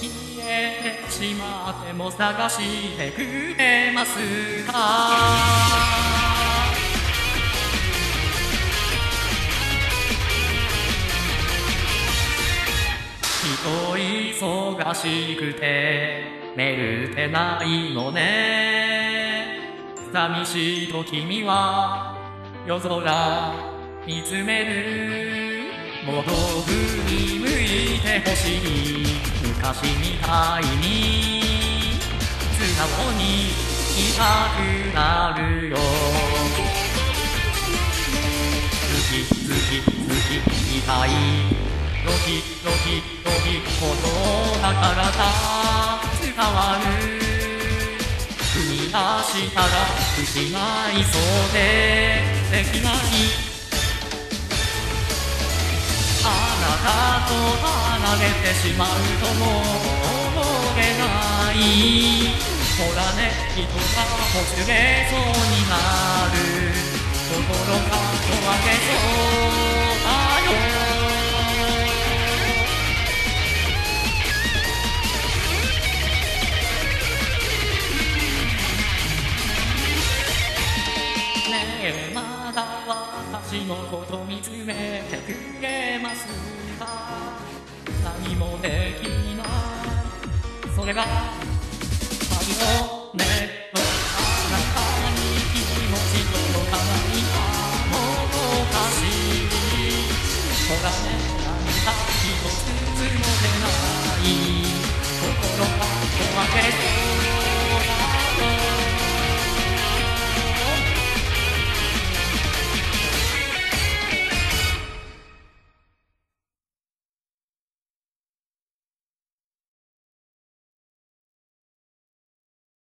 見えてしまっても探してくれますか？人忙しくて寝るてないのね。寂しいと君は夜空見つめる。もう遠くに向いてほしい。昔みたいに素直にいたくなるよ。好き好き好き痛いドキドキドキことだからさ伝わる。踏み出したら失いそうでできない。離れてしまうともう思えない。ほらね人がほつれそうになる。心が壊れそうだよ。ねえまだ私のこと見つめてくれます。もできない。それが愛の根のあなたに気持ち届かないかもどかしい。ほらね何か一つも出ない。心が壊れて